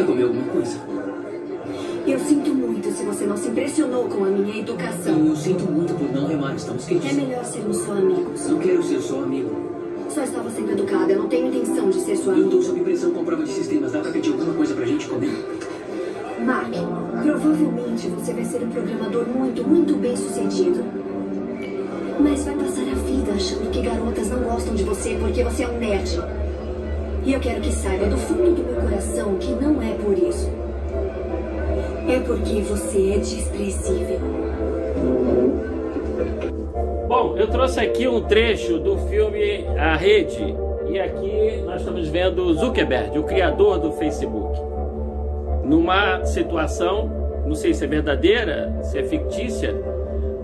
Quer comer alguma coisa? Eu sinto muito se você não se impressionou com a minha educação. Eu sinto muito por não remar, estamos É quentes. melhor sermos só amigos. Não quero ser só amigo. Só estava sendo educada, eu não tenho intenção de ser sua Eu amiga. tô sob pressão com prova de sistemas. Dá pra pedir alguma coisa pra gente comer? Mark, provavelmente você vai ser um programador muito, muito bem sucedido. Mas vai passar a vida achando que garotas não gostam de você porque você é um nerd. E eu quero que saiba do fundo do meu coração que não é por isso. É porque você é desprezível. Bom, eu trouxe aqui um trecho do filme A Rede. E aqui nós estamos vendo Zuckerberg, o criador do Facebook. Numa situação, não sei se é verdadeira, se é fictícia,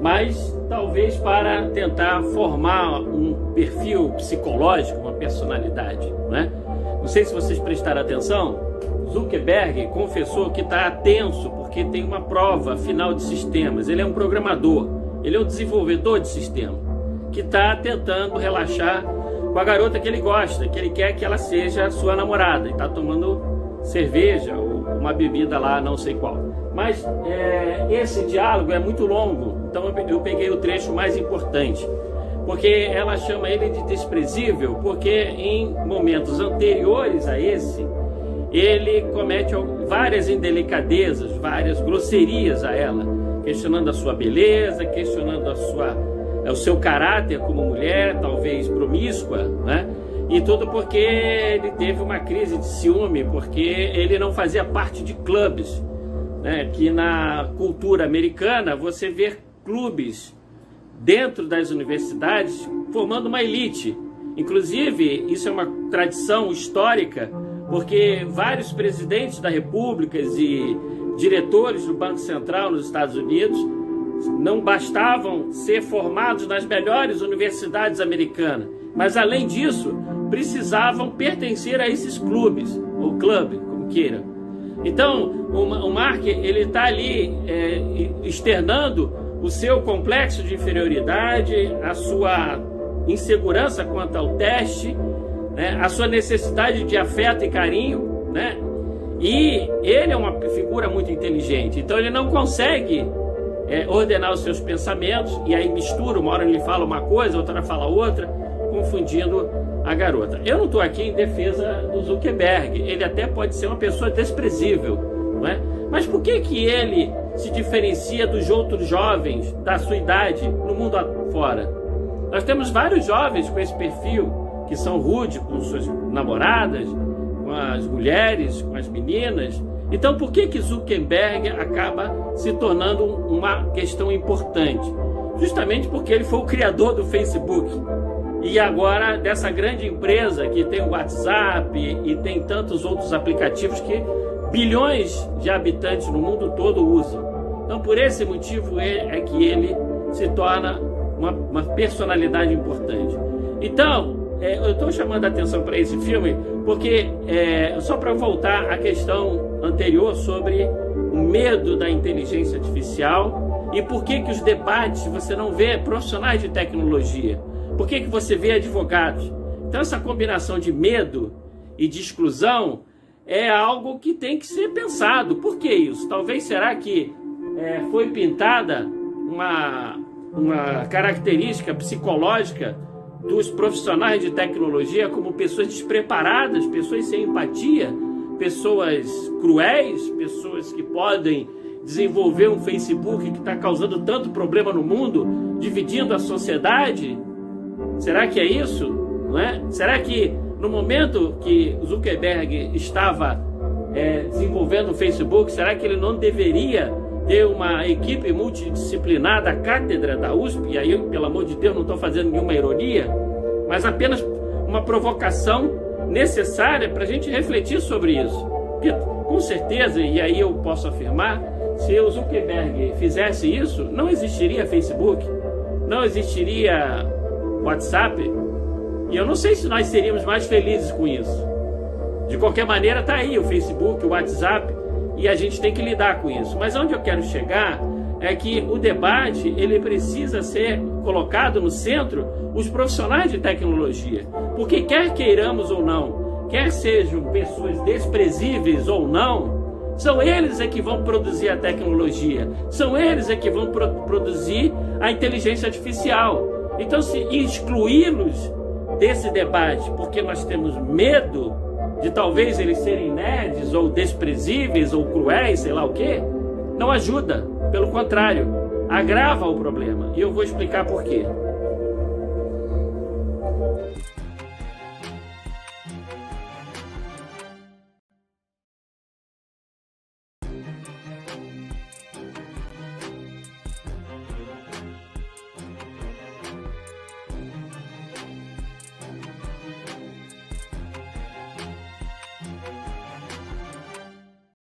mas talvez para tentar formar um perfil psicológico, uma personalidade, né? Não sei se vocês prestaram atenção, Zuckerberg confessou que está tenso porque tem uma prova final de sistemas. Ele é um programador, ele é um desenvolvedor de sistema que está tentando relaxar com a garota que ele gosta, que ele quer que ela seja sua namorada e está tomando cerveja ou uma bebida lá, não sei qual. Mas é, esse diálogo é muito longo, então eu pe- eu peguei o trecho mais importante. Porque ela chama ele de desprezível, porque em momentos anteriores a esse, ele comete várias indelicadezas, várias grosserias a ela, questionando a sua beleza, questionando a sua, o seu caráter como mulher, talvez promíscua, né? E tudo porque ele teve uma crise de ciúme, porque ele não fazia parte de clubes, né? Que na cultura americana você vê clubes dentro das universidades formando uma elite. Inclusive, isso é uma tradição histórica, porque vários presidentes da República e diretores do Banco Central nos Estados Unidos não bastavam ser formados nas melhores universidades americanas, mas além disso, precisavam pertencer a esses clubes, ou clube, como queira. Então, o Mark ele está ali é, externando o seu complexo de inferioridade, a sua insegurança quanto ao teste, né, a sua necessidade de afeto e carinho, né? E ele é uma figura muito inteligente, então ele não consegue é, ordenar os seus pensamentos e aí mistura, uma hora ele fala uma coisa, outra fala outra, confundindo a garota. Eu não estou aqui em defesa do Zuckerberg, ele até pode ser uma pessoa desprezível, não é? Mas por que que ele se diferencia dos outros jovens da sua idade no mundo afora? Nós temos vários jovens com esse perfil que são rude com suas namoradas, com as mulheres, com as meninas. Então, por que que Zuckerberg acaba se tornando uma questão importante? Justamente porque ele foi o criador do Facebook. E agora dessa grande empresa que tem o WhatsApp e tem tantos outros aplicativos que bilhões de habitantes no mundo todo usam. Então, por esse motivo é é que ele se torna uma, uma personalidade importante. Então, é, eu estou chamando a atenção para esse filme porque, é, só para voltar à questão anterior sobre o medo da inteligência artificial e por que, que os debates você não vê profissionais de tecnologia, por que, que você vê advogados. Então, essa combinação de medo e de exclusão é algo que tem que ser pensado. Por que isso? Talvez será que é, foi pintada uma, uma característica psicológica dos profissionais de tecnologia como pessoas despreparadas, pessoas sem empatia, pessoas cruéis, pessoas que podem desenvolver um Facebook que está causando tanto problema no mundo, dividindo a sociedade? Será que é isso? Não é? Será que no momento que Zuckerberg estava é, desenvolvendo o Facebook, será que ele não deveria ter uma equipe multidisciplinar da cátedra da USP? E aí, pelo amor de Deus, não estou fazendo nenhuma ironia, mas apenas uma provocação necessária para a gente refletir sobre isso. Porque, com certeza, e aí eu posso afirmar, se o Zuckerberg fizesse isso, não existiria Facebook, não existiria WhatsApp, e eu não sei se nós seríamos mais felizes com isso. De qualquer maneira, está aí o Facebook, o WhatsApp, e a gente tem que lidar com isso. Mas onde eu quero chegar é que o debate ele precisa ser colocado no centro os profissionais de tecnologia, porque quer queiramos ou não, quer sejam pessoas desprezíveis ou não, são eles é que vão produzir a tecnologia, são eles é que vão pro produzir a inteligência artificial. Então, se excluí-los desse debate porque nós temos medo de talvez eles serem nerds ou desprezíveis ou cruéis, sei lá o que, não ajuda. Pelo contrário, agrava o problema. E eu vou explicar por quê.